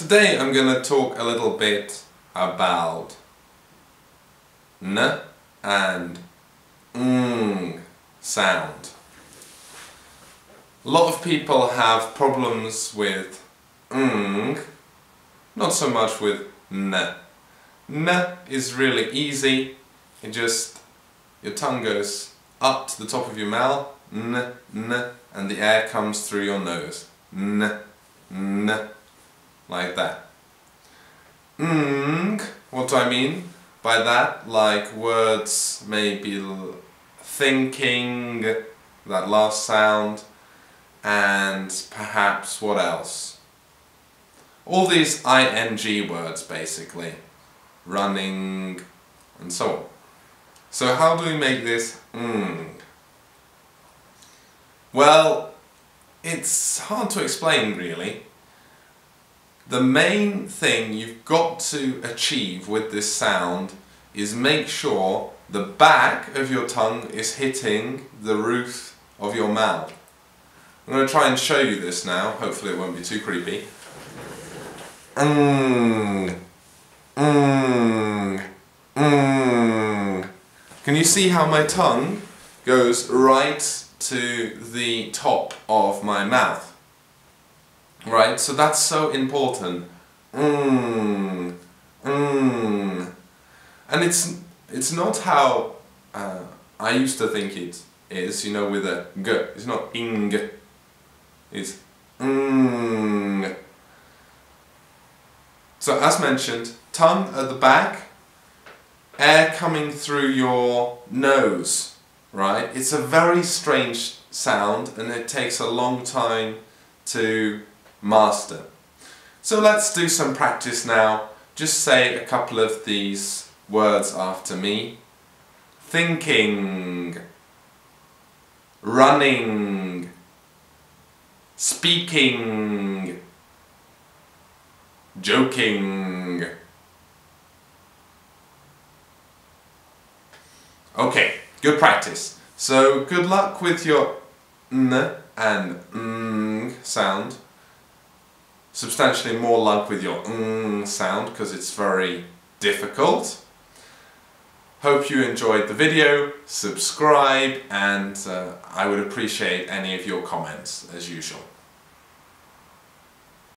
Today I'm going to talk a little bit about n and ng sound. A lot of people have problems with ng, not so much with n. N is really easy, it just, your tongue goes up to the top of your mouth, n, n, and the air comes through your nose. N, n like that. Ng, what do I mean by that? Like words maybe thinking, that last sound, and perhaps what else? All these ing words basically. Running, and so on. So how do we make this ng? Well, it's hard to explain really. The main thing you've got to achieve with this sound is make sure the back of your tongue is hitting the roof of your mouth. I'm going to try and show you this now, hopefully it won't be too creepy. Mm, mm, mm. Can you see how my tongue goes right to the top of my mouth? Right, so that's so important. Mm, mm. And it's it's not how uh, I used to think it is, you know, with a g. It's not ing. It's mm. So as mentioned, tongue at the back, air coming through your nose, right? It's a very strange sound and it takes a long time to master. So let's do some practice now. Just say a couple of these words after me. Thinking, running, speaking, joking. Okay, good practice. So good luck with your n and ng sound substantially more luck with your mm sound because it's very difficult. Hope you enjoyed the video, subscribe and uh, I would appreciate any of your comments as usual.